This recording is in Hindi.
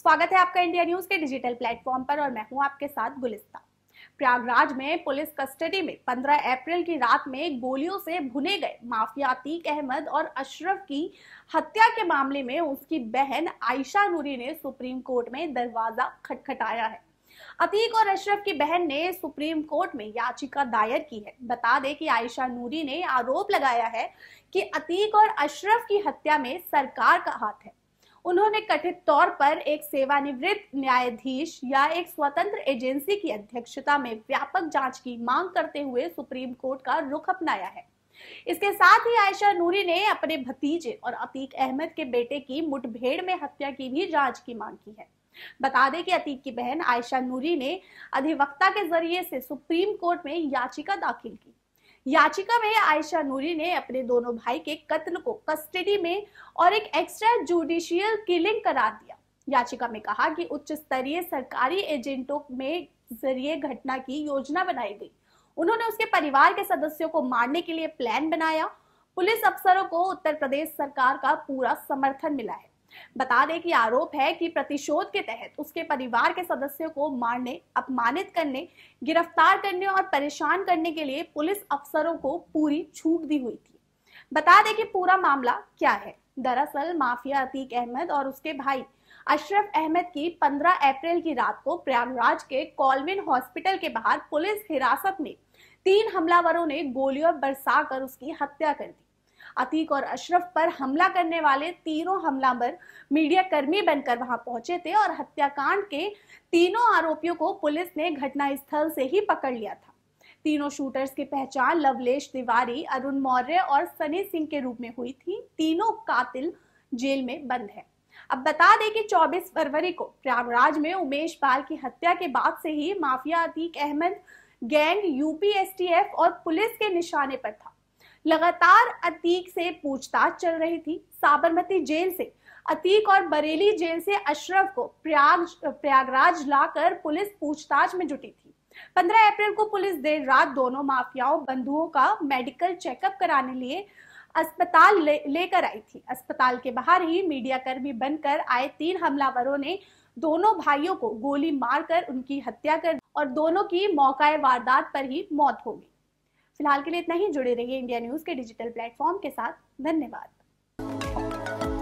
स्वागत है आपका इंडिया न्यूज़ के डिजिटल प्लेटफॉर्म पर और मैं हूँ आपके साथ गुलिस्ता। प्रयागराज में पुलिस कस्टडी में 15 अप्रैल की रात में गोलियों से भुने गए माफिया अहमद और अशरफ की हत्या के मामले में उसकी बहन आयशा नूरी ने सुप्रीम कोर्ट में दरवाज़ा खटखटाया है। अतीक और अशरफ की बहन ने सुप्रीम कोर्ट में याचिका दायर की है। बता दें कि आयशा नूरी ने आरोप लगाया है कि अतीक और अशरफ की हत्या में सरकार का हाथ है। उन्होंने कथित तौर पर एक सेवानिवृत्त न्यायाधीश या एक स्वतंत्र एजेंसी की अध्यक्षता में व्यापक जाँच की मांग करते हुए सुप्रीम कोर्ट का रुख अपनाया है। इसके साथ ही आयशा नूरी ने अपने भतीजे और अतीक अहमद के बेटे की मुठभेड़ में हत्या की भी जाँच की मांग की है। बता दें कि अतीक की बहन आयशा नूरी ने अधिवक्ता के ज़रिए से सुप्रीम कोर्ट में याचिका दाखिल की। याचिका में आयशा नूरी ने अपने दोनों भाई के कत्ल को कस्टडी में और एक एक्स्ट्रा जुडिशियल किलिंग करार दिया। याचिका में कहा कि उच्च स्तरीय सरकारी एजेंटों में ज़रिए घटना की योजना बनाई गई। उन्होंने उसके परिवार के सदस्यों को मारने के लिए प्लान बनाया। पुलिस अफसरों को उत्तर प्रदेश सरकार का पूरा समर्थन मिला है। बता दें कि आरोप है कि प्रतिशोध के तहत उसके परिवार के सदस्यों को मारने, अपमानित करने, गिरफ़्तार करने और परेशान करने के लिए पुलिस अफसरों को पूरी छूट दी हुई थी। बता दें कि पूरा मामला क्या है? दरअसल, माफिया अतीक अहमद और उसके भाई अशरफ अहमद की 15 अप्रैल की रात को प्रयागराज के कॉलविन हॉस्पिटल के बाहर पुलिस हिरासत में तीन हमलावरों ने गोलियों बरसाकर उसकी हत्या कर दी। अतीक और अशरफ पर हमला करने वाले तीनों हमलावर मीडिया कर्मी बनकर वहाँ पहुँचे थे और हत्याकांड के तीनों आरोपियों को पुलिस ने घटनास्थल से ही पकड़ लिया था। तीनों शूटर्स की पहचान लवलेश तिवारी, अरुण मौर्य और सनी सिंह के रूप में हुई थी। तीनों कातिल जेल में बंद है। अब बता दें कि 24 फरवरी को प्रयागराज में उमेश पाल की हत्या के बाद से ही mafia Atiq Ahmed, gang UPSTF और पुलिस के निशाने पर था। लगातार अतीक से पूछताछ चल रही थी। साबरमती जेल से। अतीक और बरेली जेल से अशरफ को प्रयाग प्रयागराज लाकर पुलिस पूछताछ में जुटी थी। 15 अप्रैल को पुलिस देर रात दोनों माफियाओं बंधुओं का मेडिकल चेकअप कराने लिए अस्पताल ले, लेकर आई थी। अस्पताल के बाहर ही मीडिया कर्मी बनकर आए तीन हमलावरों ने दोनों भाइयों को गोली मारकर उनकी हत्या कर और दोनों की मौका वारदात पर ही मौत हो गई। फ़िलहाल के लिए इतना ही। जुड़े रहिए इंडिया न्यूज़ के डिजिटल प्लेटफॉर्म के साथ। धन्यवाद।